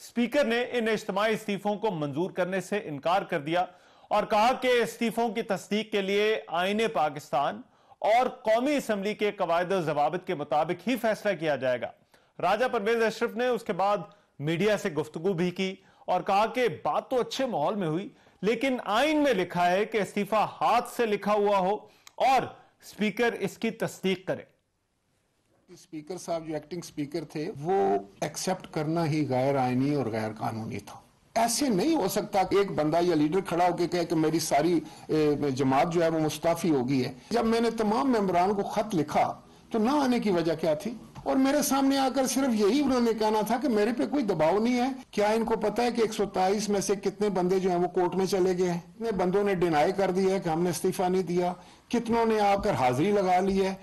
Speaker ने इन इज्तमाही इस्तीफों को मंजूर करने से इनकार कर दिया और कहा कि इस्तीफों की तस्दीक के लिए आईने पाकिस्तान और कौमी असम्बली के कवायद जवाबित के मुताबिक ही फैसला किया जाएगा। राजा परवेज अशरफ ने उसके बाद मीडिया से गुफ्तगु भी की और कहा कि बात तो अच्छे माहौल में हुई, लेकिन आइन में लिखा है कि इस्तीफा हाथ से लिखा हुआ हो और स्पीकर इसकी तस्दीक करे। स्पीकर साहब जो एक्टिंग स्पीकर थे, वो एक्सेप्ट करना ही गैर आयनी और गैर कानूनी था। ऐसे नहीं हो सकता कि एक बंदा या लीडर खड़ा होकर कहे कि मेरी सारी जमात जो है वो मुस्ताफी हो गई है। जब मैंने तमाम मेम्बरान को खत लिखा तो ना आने की वजह क्या थी? और मेरे सामने आकर सिर्फ़ यही उन्होंने कहना था कि मेरे पे कोई दबाव नहीं है। क्या इनको पता है कि एक सौ तेईस में से कितने बंदे जो हैं वो कोर्ट में चले गए हैं? कितने बंदों ने डिनाई कर दिया है कि हमने इस्तीफा नहीं दिया। कितनों ने आकर हाजिरी लगा ली है?